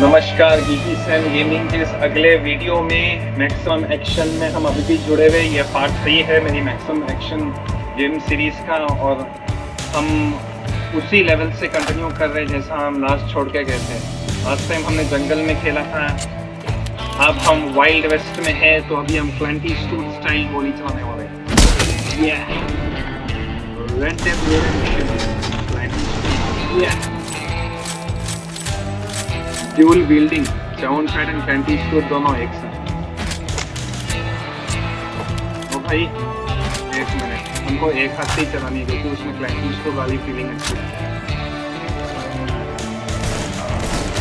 नमस्कार geeky Sam gaming के इस अगले वीडियो में मैक्सिमम एक्शन में हम अभी भी जुड़े हुए ये पार्ट थ्री है मेरी मैक्सिमम एक्शन गेम सीरीज़ का और हम उसी लेवल से कंटिन्यू कर रहे हैं जैसा हम लास्ट छोड़ के गए थे। लास्ट टाइम हमने जंगल में खेला था। अब हम वाइल्ड वेस्ट में हैं तो अभी हम ट्वेंटी स्टूड स्टाइल गोली चलाने वाले हैं। Yeah. Dual building seven side and twenty store दोनों एक साथ ओ भाई, एक मिनट हमको एक हाथ से ही चलानी है, क्योंकि उसमें ट्वेंटी स्टोर वाली फीलिंग अच्छी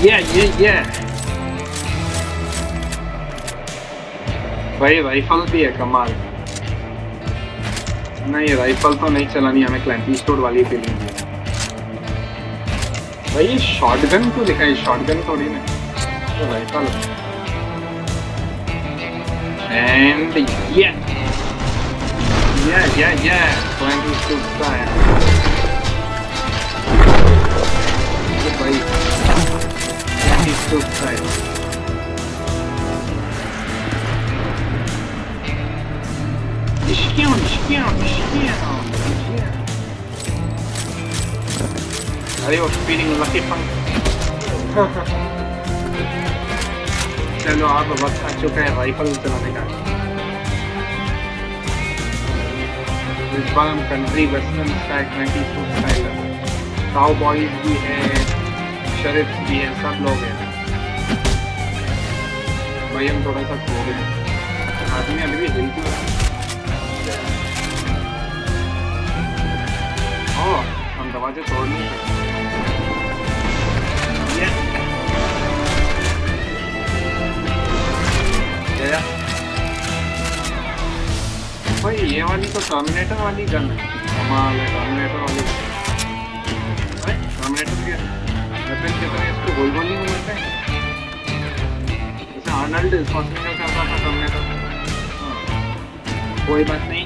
ये ये ये भाई राइफल भी है, कमाल। नहीं राइफल तो नहीं चलानी, हमें क्लैंटी स्टोर वाली फीलिंग भाई ये शॉटगन क्यों लिखा है शॉटगन थोड़ी ना तो एंड ये Espião, espião, espião, espião. वो फीलिंग लकी फंक चलो आप वक्त आ चुका है राइफल चलाने का इस बार हम country western style twenty two style cowboys भी है शरीफ भी है सब लोग हैं भाई हम थोड़ा सा खो गए आदमी अभी भी हिल क्यों हम दरवाजे तोड़ नहीं सकते ये वाली तो टर्मिनेटर वाली गन है। टर्मिनेटर वाली टर्मिनेटर के के तरह इसको गोल गोल नहीं मिलते जैसे आर्नल्ड का था टर्मिनेटर कोई बात नहीं।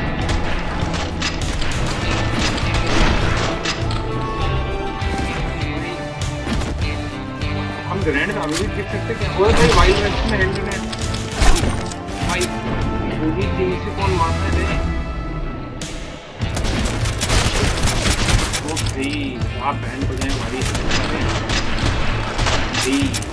हम ग्रेनेड अभी भी देख सकते हैं ओए भाई वाइल्ड वेस्ट में हैंड ग्रेनेड भाई पूरी टीम से कौन मारता है ओ भाई आप बैंड बजाएँ हमारी भाई।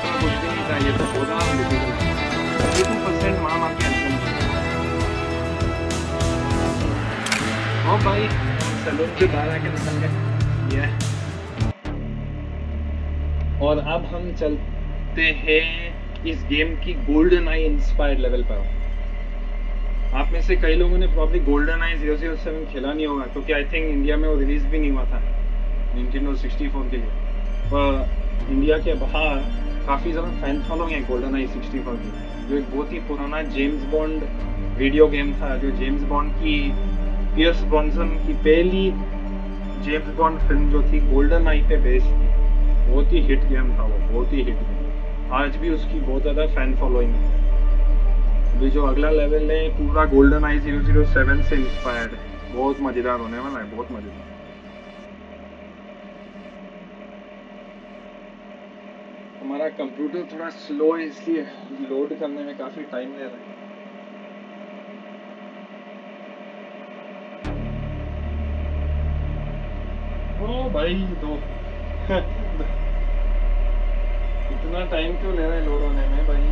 कुछ भी नहीं था ये तो पौधा थर्टी टू परसेंट मार मार के ओ भाई सलून से बाहर आके निकल गए ये और अब हम चलते हैं इस गेम की गोल्डन आई इंस्पायर्ड लेवल पर। आप में से कई लोगों ने probably GoldenEye zero zero seven खेला नहीं होगा, क्योंकि आई थिंक इंडिया में वो रिलीज़ भी नहीं हुआ था निन्टेंडो सिक्सटी फोर के लिए। और इंडिया के बाहर काफ़ी ज़्यादा फ़ैन फॉलोइंग है गोल्डन आई सिक्सटी फोर की, जो एक बहुत ही पुराना जेम्स बॉन्ड वीडियो गेम था, जो जेम्स बॉन्ड की पियर्स ब्रॉन्सन की पहली जेम्स बॉन्ड फ़िल्म जो थी गोल्डन आई पे बेस्ड थी। बहुत ही हिट गेम था वो, बहुत ही हिट गेम आज भी उसकी बहुत ज़्यादा फ़ैन फॉलोइंग है। अभी जो अगला लेवल है, पूरा GoldenEye zero zero seven से इंस्पायर्ड है। बहुत मज़ेदार होने वाला है, बहुत मज़ेदार। हमारा कंप्यूटर थोड़ा स्लो है, इसलिए लोड करने में काफ़ी टाइम ले रहा है। ओ भाई, दो। इतना टाइम क्यों ले रहा है लोड होने में भाई,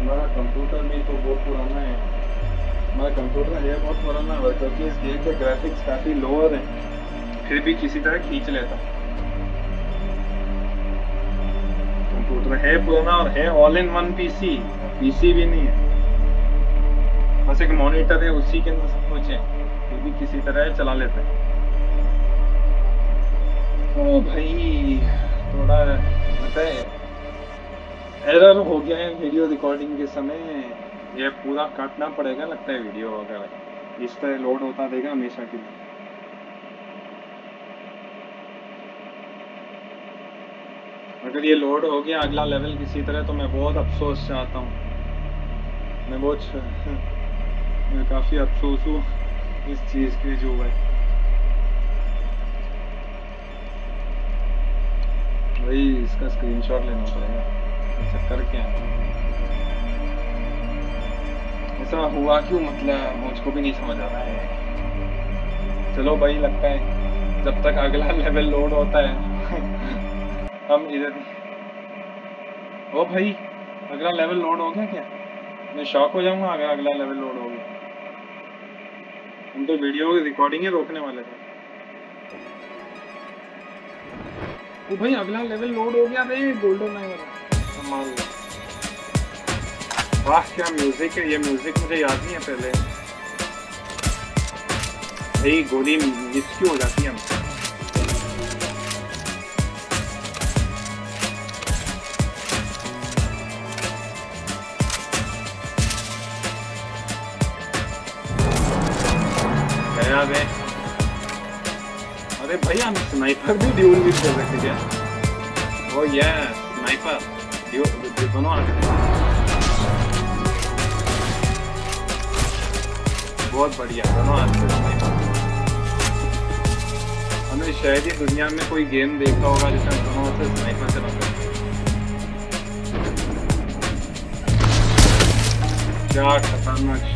हमारा कंप्यूटर भी तो बहुत पुराना है। हमारा कंप्यूटर है, बहुत पुराना है क्योंकि इस गेम के ग्राफिक्स काफ़ी लोअर हैं। फिर भी किसी तरह खींच लेता। कूद रहा है पुराना और है all in one PC PC भी नहीं है। बस एक मॉनिटर है, उसी के अंदर सब कुछ है। वो भी किसी तरह चला लेते हैं। ओ भाई, थोड़ा है एरर हो गया है वीडियो रिकॉर्डिंग के समय। ये पूरा काटना पड़ेगा लगता है वीडियो वगैरह। इस तरह लोड होता रहेगा हमेशा के लिए। अगर ये लोड हो गया अगला लेवल किसी तरह तो मैं बहुत अफसोस चाहता हूँ। मैं बहुत मैं काफ़ी अफसोस हूँ इस चीज़ के जो है। भाई, इसका स्क्रीनशॉट लेना पड़ेगा। चक्कर क्या ऐसा हुआ क्यों? मतलब मुझको भी नहीं समझ आ रहा है। चलो भाई, लगता है जब तक अगला लेवल लोड होता है। हम इधर ओ भाई, अगला लेवल लोड हो गया क्या? मैं शॉक हो जाऊँगा, अगर अगला लेवल लोड हो गया। हम तो वीडियो रिकॉर्डिंग ही रोकने वाले थे। ओ भाई, अगला लेवल लोड हो गया रे गोल्डन आई वाला। कमाल वाह, क्या म्यूज़िक है, ये म्यूज़िक मुझे याद नहीं है पहले। भाई, गोली मिस क्यों हो जाती है हमसे? गया बे अरे भाई हम स्नाइपर भी ड्यूल भी कर सकते क्या? ओ ये स्नाइपर ड्यूल दोनों आ बहुत बढ़िया दोनों हाथ से स्नाइपर हमने शायद ही दुनिया में कोई गेम देखा होगा जिसमें दोनों से स्नाइपर चला सकते क्या खतरनाक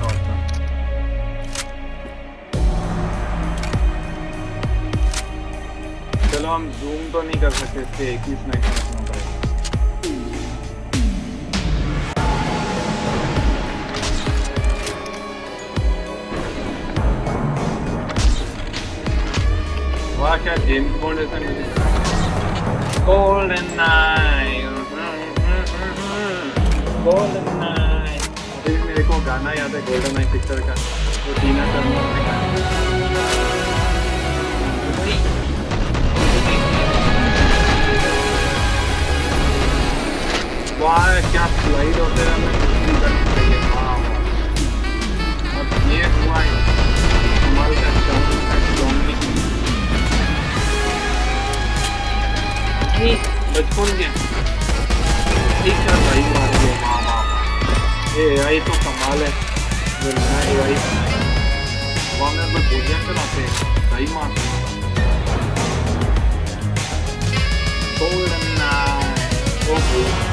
चलो हम जूम तो नहीं कर सकते, इसके एक ही स्नाइपर क्या जेम्स बॉन्ड ऐसा music golden night golden night मेरे को गाना याद है गोल्डन नाइट पिक्चर का। वो टीना टर्नर ने गाया। वाह क्या स्लाइड होते हैं हमें भी चाहिए वाह अब ये हुआ है बचपन के। ठीक है भाई मार वाह वाह ये आई तो कमाल है। ए आई वहाँ में बस गोलियाँ चलाते हैं। सही मारते हैं Golden Night.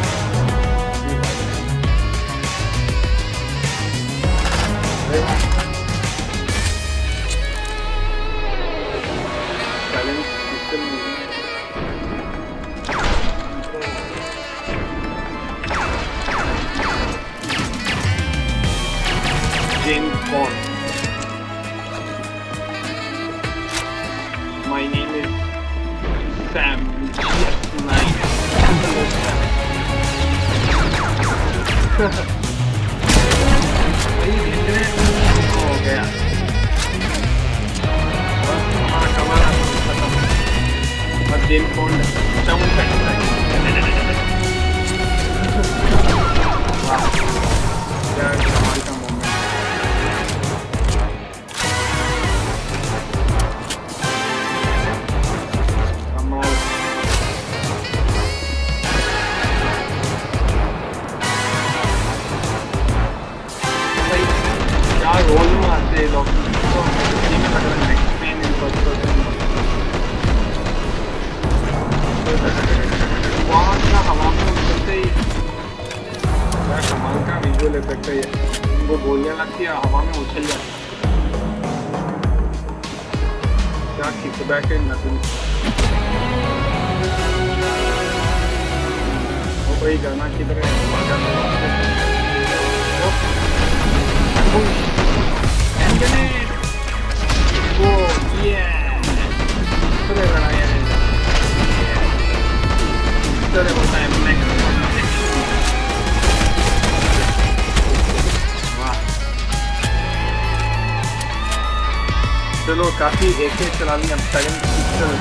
काफ़ी एक एक चला लिया सेवन पिक्सल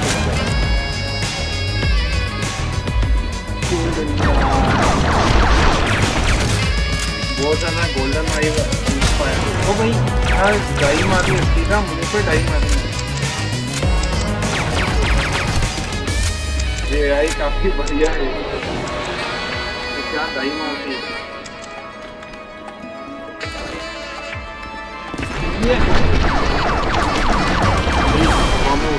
बहुत ज़्यादा गोल्डन आई ओ भाई, यार, डाई मारी सीधा मुझे पे डाई मारी ये आई काफ़ी बढ़िया है। तो क्या डाई मारती है? ये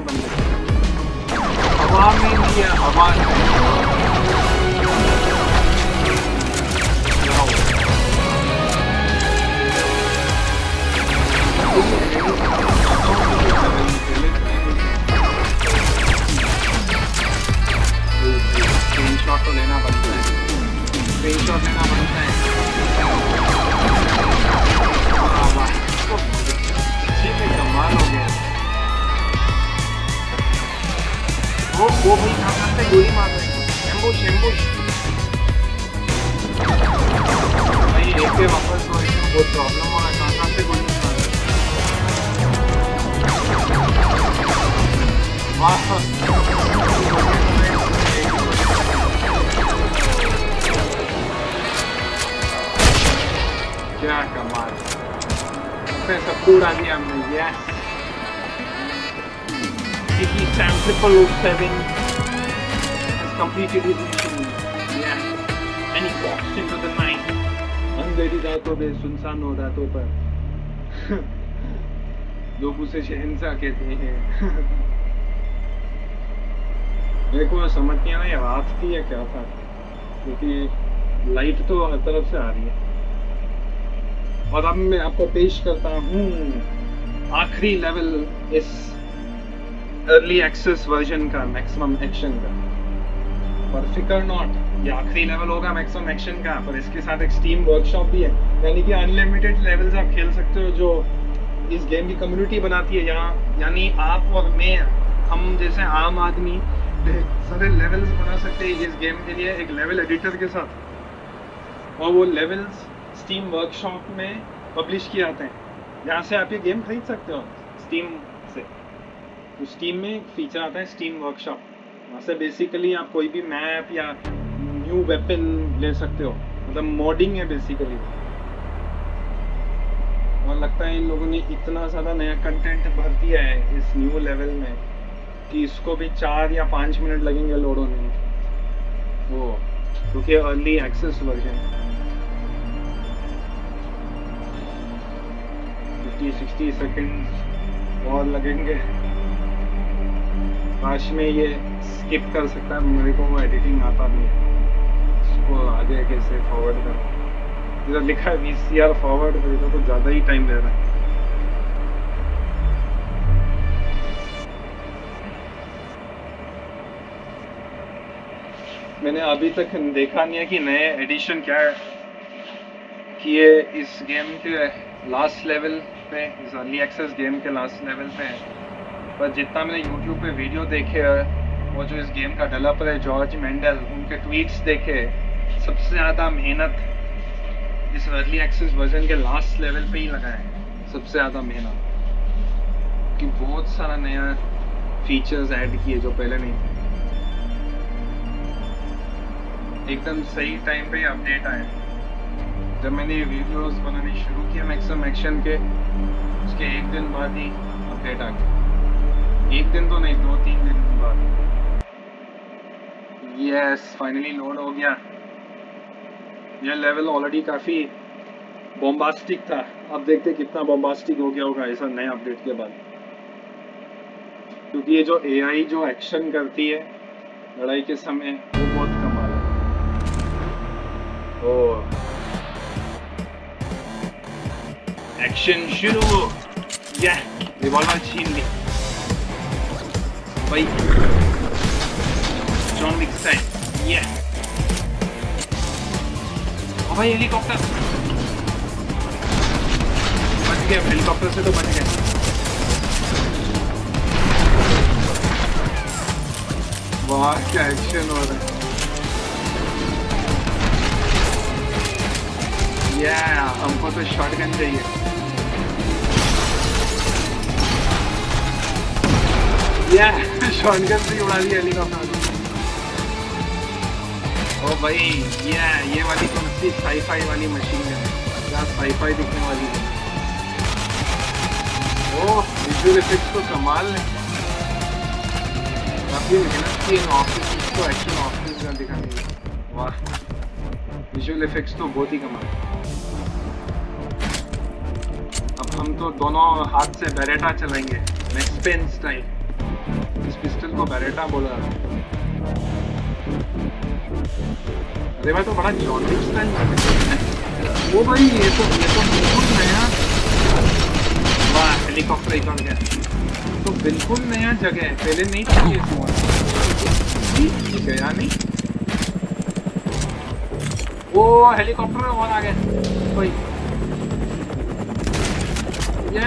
भी है। हवा स्क्रीन शॉट तो लेना पड़ता है। स्क्रीन शॉट लेना पड़ता है। वो वो भाई कहाँ कहाँ से गोली मार रहे हैं। एम्बुश एम्बुश भाई, एक पे वापस तो इसमें बहुत प्रॉब्लम हो रहा है कहाँ कहाँ से गोली मार रहे क्या कमाल। सब उड़ा दिया हमने yes Vicky Sam 007 has completed his mission. Yeah. And he walks into the night. अंधेरी रातों में सुनसान हो रातों पर लोग उसे शहनशाह कहते हैं मेरे को समझ नहीं आया रात थी या क्या था क्योंकि लाइट तो हर तरफ़ से आ रही है और अब मैं आपको पेश करता हूँ आखिरी लेवल इस अर्ली एक्सेस वर्जन का मैक्सिमम एक्शन का पर फिकर नॉट ये आखिरी लेवल होगा मैक्सिमम एक्शन का, पर इसके साथ एक स्टीम वर्कशॉप भी है। यानी कि अनलिमिटेड लेवल्स आप खेल सकते हो जो इस गेम की कम्युनिटी बनाती है। यहाँ, यानी आप और मैं, हम जैसे आम आदमी सारे लेवल्स बना सकते हैं इस गेम के लिए एक लेवल एडिटर के साथ। और वो लेवल्स स्टीम वर्कशॉप में पब्लिश किए जाते हैं। यहाँ से आप ये गेम खरीद सकते हो। स्टीम स्टीम में फीचर आता है स्टीम वर्कशॉप वहाँ से बेसिकली आप कोई भी मैप या न्यू वेपन ले सकते हो। मतलब मॉडिंग है बेसिकली और लगता है इन लोगों ने इतना ज़्यादा नया कंटेंट भर दिया है इस न्यू लेवल में कि इसको भी चार या पाँच मिनट लगेंगे लोड होने में। वो, क्योंकि early access version fifty sixty seconds और लगेंगे। काश में ये स्किप कर सकता है मेरे को वो एडिटिंग आता नहीं। है इसको आगे कैसे फॉरवर्ड कर? इधर लिखा है वी सी आर फॉरवर्ड तो कुछ ज़्यादा ही टाइम ले रहा है। मैंने अभी तक देखा नहीं है कि नए एडिशन क्या है। कि ये इस गेम के लास्ट लेवल पे, इस अर्ली एक्सेस गेम के लास्ट लेवल पे है। पर जितना मैंने यूट्यूब पे वीडियो देखे है, वो जो इस गेम का डेवलपर है जॉर्ज मेंडल उनके ट्वीट्स देखे सबसे ज़्यादा मेहनत इस अर्ली एक्सेस वर्जन के लास्ट लेवल पे ही लगा है, सबसे ज़्यादा मेहनत। कि बहुत सारा नया फीचर्स ऐड किए जो पहले नहीं थे। एकदम सही टाइम पे अपडेट आए। जब मैंने ये वीडियोस बनाने शुरू किए मैक्सिमम एक्शन के, उसके एक दिन बाद ही अपडेट आ गया एक दिन तो नहीं, दो तीन दिन बाद यस फाइनली लोड हो गया। ये लेवल ऑलरेडी काफ़ी बॉम्बास्टिक था। अब देखते कितना बॉम्बास्टिक हो गया होगा ऐसा नए अपडेट के बाद। क्योंकि ये जो एआई जो एक्शन करती है, लड़ाई के समय, वो बहुत कमाल है। ओ एक्शन शुरू। या रिवॉल्वर छीन ली। भाई। जॉन विक स्टाइल या ओ भाई हेलीकॉप्टर बच गए हेलीकॉप्टर से तो बच गए वाह, क्या एक्शन हो रहा है। या हमको तो शॉटगन चाहिए। ओ भाई, ये ये वाली कौन सी साईफाई वाली मशीन है? क्या साईफाई दिखने वाली है? ओ विजुअल इफेक्ट्स तो कमाल है। काफ़ी मेहनत की इन ऑफ़िस को एक्शन ऑफ़िस में दिखाने की वाह। विजुअल इफेक्ट्स तो बहुत ही कमाल अब हम तो दोनों हाथ से बैरेटा चलाएँगे। स्टाइल इस पिस्टल को बैरेटा बोला अरे भाई तो बड़ा जॉनिक स्टाइल वो भाई, ये तो ये तो बिल्कुल नया वाह हेलीकॉप्टर एक गया? तो बिल्कुल नया जगह है। पहले नहीं था ये फ़ोन गया नहीं। वो हेलीकॉप्टर और आ गया कोई ये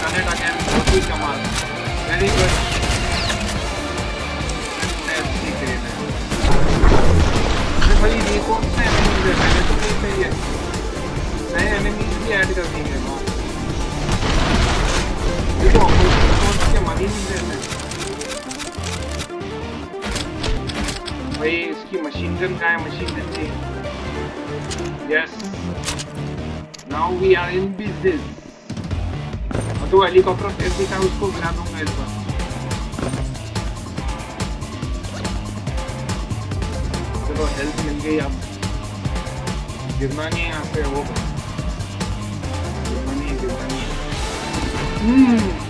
हेलीकॉप्टर फिर दिखा उसको गिरा दूँगा इस बार चलो हेल्थ मिल गई आप गिरना नहीं है यहाँ पे वो गिरना नहीं गिरना नहीं हम्म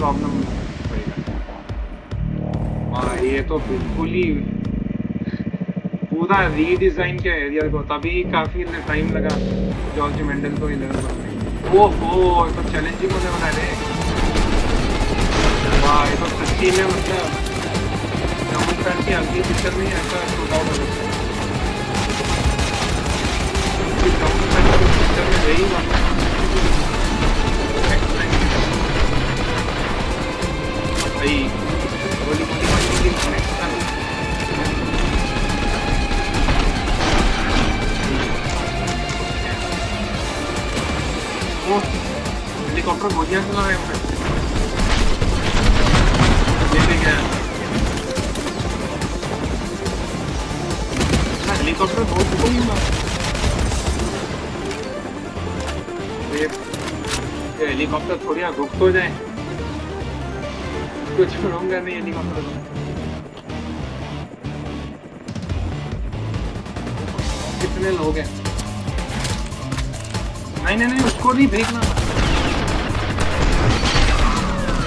प्रॉब्लम हाँ। ये तो बिल्कुल ही पूरा रीडिजाइन किया एरिया को तभी काफ़ी टाइम लगा जॉर्ज मेंडल को इलेवन करने ओहो, ये तो चैलेंजिंग होने वाला है वाह, ये तो सच्ची में मतलब जम्मू खान की अगली पिक्चर में ही, ऐसा शूट आउट हो है। जम्मू खान की पिक्चर में यही बात भाई गोली गोली मारने की नेक्स्ट टाइम हेलीकॉप्टर गोलियाँ चला रहे हैं अच्छा हेलीकॉप्टर बहुत हेलीकॉप्टर थोड़ी रुक तो जाए। कुछ छोड़ूँगा नहीं हेलीकॉप्टर कितने लोग हैं? नहीं नहीं नहीं, उसको नहीं फेंकना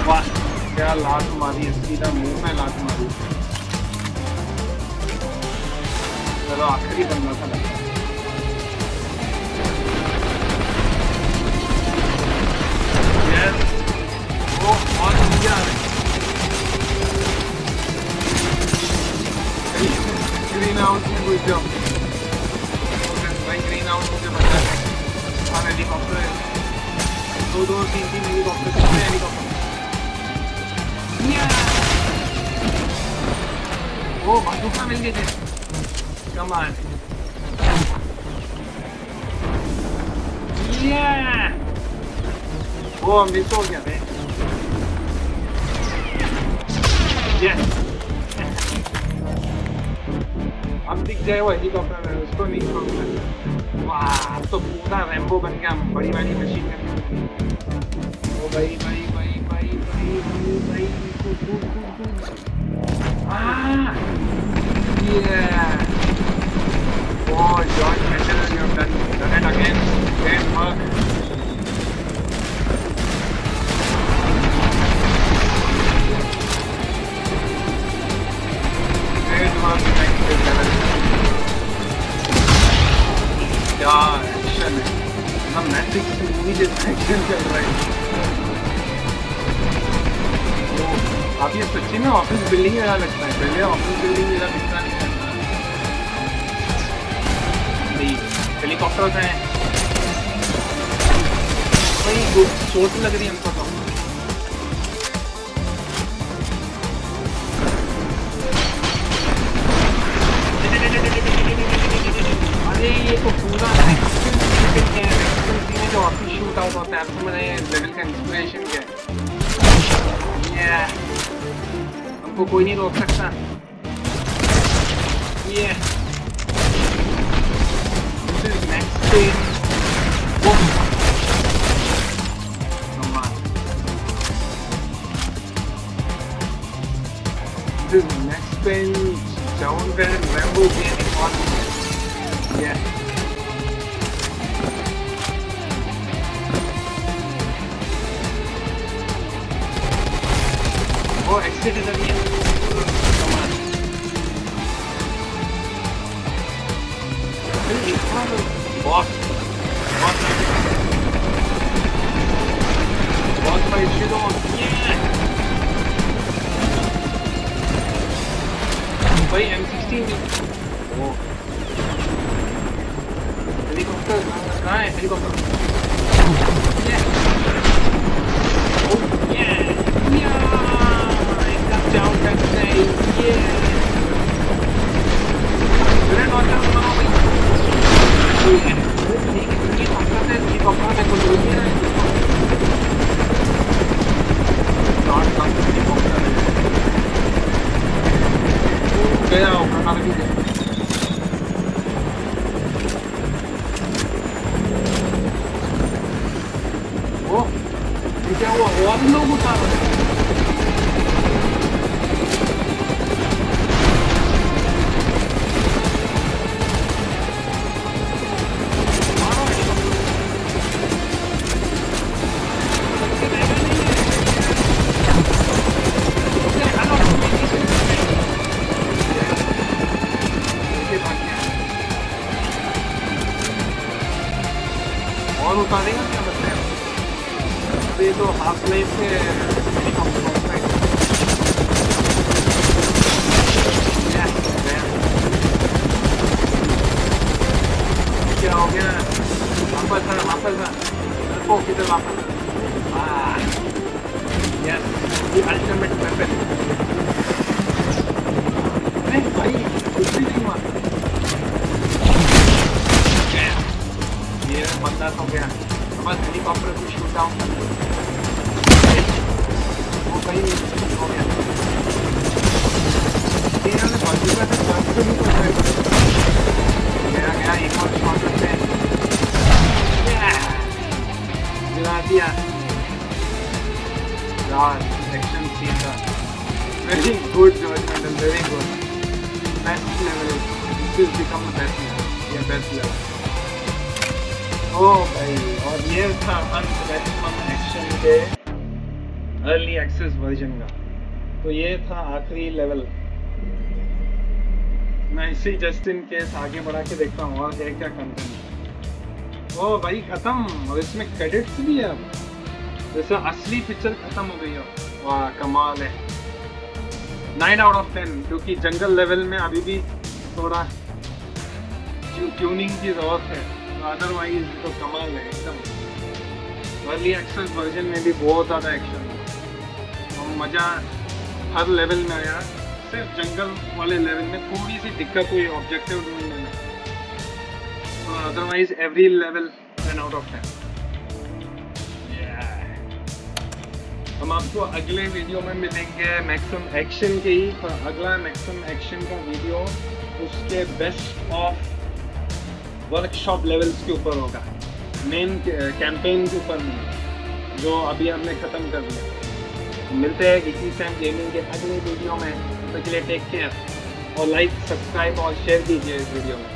वाह, क्या लात मारी सीधा मुँह में लात मारी चलो, आखिरी बंदा था। लगता वो और इंडिया ग्रीन हाउस में घुस जाओ ग्रीन मुझे है हेलीकॉप्टर है दो दो तीन तीन हेलीकॉप्टर कितने हेलीकॉप्टर मिल गए थे कमान वो मिस हो गया थे Yes. अब दिख जाए वो हेलीकॉप्टर में उसको नहीं छोड़ना वाह तो पूरा रैम्बो बन गया बड़ी वाली मशीन कर ओ भाई भाई भाई भाई भाई भाई भाई कूद कूद कूद कूद ah yeah oh John Mitchell you have done, done building मेरा लगता है पहले ऑफ़िस बिल्डिंग मेरा दिखता नहीं है। हेलीकॉप्टर में भाई चोट लग रही है हमको। हमको कोई नहीं रोक सकता ये This is next stage. Oh. Come on. This is next page. Down there, Rambo gaining on. Yeah. Oh, exit is again. भाई M16 ओ हेलीकॉप्टर कहाँ है हेलीकॉप्टर तो हाफ़ तो ये था आखिरी लेवल मैं इसी जस्ट इन केस आगे बढ़ा के देखता हूँ, और है क्या कंटेंट ओ, भाई खत्म! और इसमें क्रेडिट्स भी है अब. जैसे असली पिक्चर खत्म हो गई है। वाह, कमाल है. नाइन आउट ऑफ़ टेन क्योंकि जंगल लेवल में अभी भी थोड़ा ट्यूनिंग की ज़रूरत है। अदरवाइज़ तो कमाल है, एकदम. अर्ली एक्सेस वर्जन में भी बहुत ज़्यादा एक्शन है और मज़ा हर लेवल में आया। सिर्फ़ जंगल वाले लेवल में थोड़ी सी दिक्कत हुई ऑब्जेक्टिव ढूँढने में। Otherwise every level ten out of ten हम आपको अगले वीडियो में मिलेंगे मैक्सिमम एक्शन के ही, पर अगला मैक्सिमम एक्शन का वीडियो उसके बेस्ट ऑफ़ वर्कशॉप लेवल्स के ऊपर होगा। मेन कैंपेन के ऊपर नहीं, जो अभी हमने ख़त्म कर दिया। मिलते हैं इसी टाइम गेमिंग के अगले वीडियो में। तो के लिए टेक केयर और लाइक सब्सक्राइब और शेयर कीजिए इस वीडियो में।